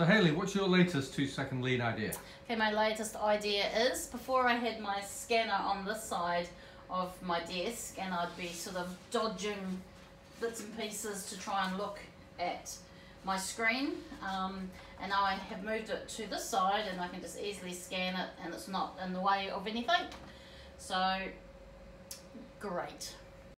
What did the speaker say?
So Hayley, what's your latest two second lean idea? Okay, my latest idea is before I had my scanner on this side of my desk and I'd be sort of dodging bits and pieces to try and look at my screen um, and now I have moved it to this side and I can just easily scan it and it's not in the way of anything so great